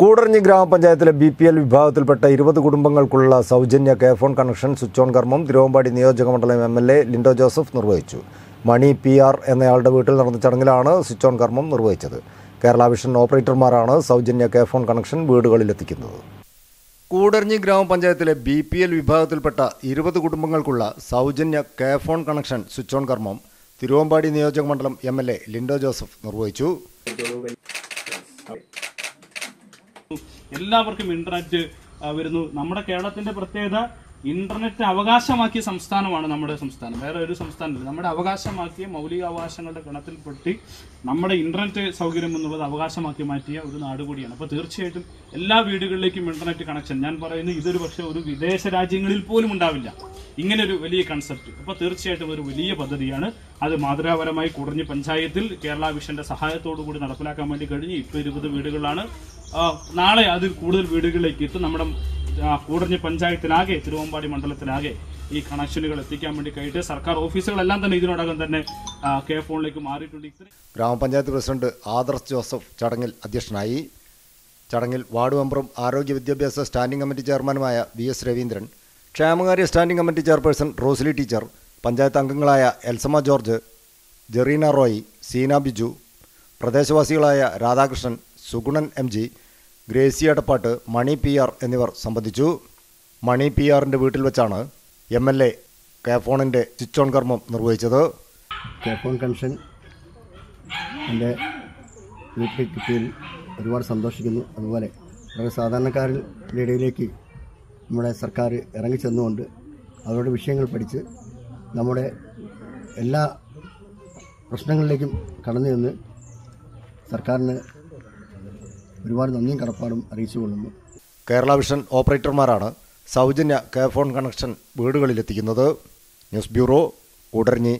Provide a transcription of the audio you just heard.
കൂടരഞ്ഞി ഗ്രാമപഞ്ചായത്തിലെ B P L വിഭാഗത്തിൽപ്പെട്ട ഇരുപത് കുടുംബങ്ങൾക്കുള്ള സൗജന്യ K phone connection switch on കർമ്മം തിരുവമ്പാടി നിയോജകമണ്ഡലം M L A Lindo Joseph നിർവഹിച്ചു. മണി പി ആർ എന്നയാളുടെ വീട്ടിൽ നടന്ന ചടങ്ങിലാണ് സ്വിച്ച് ഓൺ കർമ്മം നിർവഹിച്ചത്. കേരള വിഷൻ ഓപ്പറേറ്റർമാരാണ് സൗജന്യ കെ ഫോൺ കണക്ഷൻ വീടുകളിലെത്തിക്കുന്നത്. കൂടരഞ്ഞി ഗ്രാമപഞ്ചായത്തിലെ ബി പി എൽ വിഭാഗത്തിൽപ്പെട്ട ഇരുപത് കുടുംബങ്ങൾക്കുള്ള സൗജന്യ K phone connection switch on കർമ്മം തിരുവമ്പാടി നിയോജക മണ്ഡലം M L A Lindo Joseph നിർവഹിച്ചു. എല്ലാവർക്കും ഇന്റർനെറ്റ് വരുന്നു. നമ്മുടെ കേരളത്തിന്റെ പ്രത്യേകത ഇന്റർനെറ്റ് അവകാശമാക്കിയ സംസ്ഥാനമാണ് നമ്മുടെ സംസ്ഥാനം. വേറെ ഒരു സംസ്ഥാനമില്ല. നമ്മുടെ അവകാശമാക്കിയ മൗലികാവകാശങ്ങളുടെ ഗണത്തിൽപ്പെട്ടി നമ്മുടെ ഇന്റർനെറ്റ് സൗകര്യം എന്നുള്ളത് അവകാശമാക്കി മാറ്റിയ ഒരു നാട് കൂടിയാണ്. അപ്പോൾ തീർച്ചയായിട്ടും എല്ലാ വീടുകളിലേക്കും ഇന്റർനെറ്റ് കണക്ഷൻ ഞാൻ പറയുന്നത് ഇതൊരു പക്ഷേ ഒരു വിദേശ രാജ്യങ്ങളിൽ പോലും ഉണ്ടാവില്ല. ഇങ്ങനെ ഒരു വലിയ കൺസെപ്റ്റ് അപ്പോൾ തീർച്ചയായിട്ടും ഒരു വലിയ പദ്ധതിയാണ്. അത് മാതൃകാപരമായി കുറഞ്ഞ പഞ്ചായത്തിൽ കേരള വിഷന്റെ സഹായത്തോടു കൂടി നടപ്പിലാക്കാൻ വേണ്ടി കഴിഞ്ഞ് ഇപ്പോൾ ഇരുപത് വീടുകളാണ്. നാളെ അതിൽ കൂടുതൽ വീടുകളിലേക്ക് എത്തും. നമ്മുടെ കൂടഞ്ഞ് പഞ്ചായത്തിലാകെ തിരുവമ്പാടി മണ്ഡലത്തിലാകെ ഈ കണക്ഷനുകൾ എത്തിക്കാൻ വേണ്ടി കഴിഞ്ഞിട്ട് സർക്കാർ ഓഫീസുകളെല്ലാം തന്നെ ഇതിനോടകം തന്നെ കെ ഫോണിലേക്ക് മാറിയിട്ടുണ്ട്. ഗ്രാമപഞ്ചായത്ത് പ്രസിഡന്റ് ആദർശ് ജോസഫ് ചടങ്ങിൽ അധ്യക്ഷനായി. ചടങ്ങിൽ വാർഡ് മെമ്പറും ആരോഗ്യ വിദ്യാഭ്യാസ സ്റ്റാൻഡിംഗ് കമ്മിറ്റി ചെയർമാനുമായ വി എസ് രവീന്ദ്രൻ ക്ഷേമകാര്യ standing committee chairperson Rosly teacher panchayat അംഗങ്ങളായ Elsamma George Jereena Roy Seena Biju പ്രദേശവാസികളായ Radhakrishnan Sugunan M G Gracy Adappatt Mani P R എന്നിവർ സംബന്ധിച്ചു. മണി പി ആറിന്റെ വീട്ടിൽ വെച്ചാണ് എം എൽ എ കേഫോണിന്റെ സ്വിച്ച് ഓൺ കർമ്മം നിർവഹിച്ചത്. കേഫോൺ കൺഷൻ എന്റെ വീട്ടിൽ കിട്ടിയതിൽ ഒരുപാട് സന്തോഷിക്കുന്നു. അതുപോലെ വളരെ സാധാരണക്കാരുടെ ഇടയിലേക്ക് നമ്മുടെ സർക്കാർ ഇറങ്ങിച്ചെന്നുകൊണ്ട് അവരുടെ വിഷയങ്ങൾ പഠിച്ച് നമ്മുടെ എല്ലാ പ്രശ്നങ്ങളിലേക്കും കടന്നു ചെന്ന് സർക്കാരിന് ഒരുപാട് നന്ദിയും കടപ്പാടും അറിയിച്ചുകൊള്ളുന്നു. കേരള വിഷൻ ഓപ്പറേറ്റർമാരാണ് സൗജന്യ K phone connection വീടുകളിലെത്തിക്കുന്നത്. News bureau Koodaranji